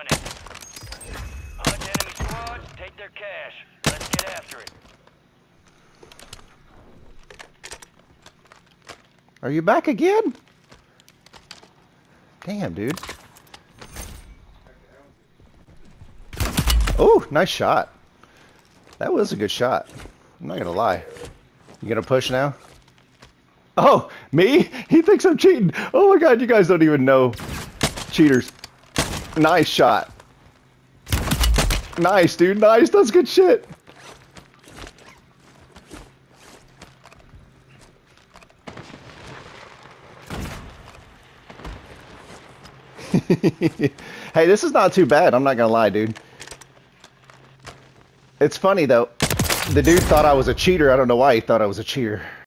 running. Hunt enemy squads, take their cash. Let's get after it. Are you back again? Damn, dude. Oh, nice shot. That was a good shot. I'm not gonna lie. You gonna push now? Oh, me? He thinks I'm cheating. Oh my god, you guys don't even know. Cheaters. Nice shot. Nice, dude. Nice. That's good shit. hey, this is not too bad. I'm not gonna lie, dude. It's funny though. The dude thought I was a cheater. I don't know why he thought I was a cheater.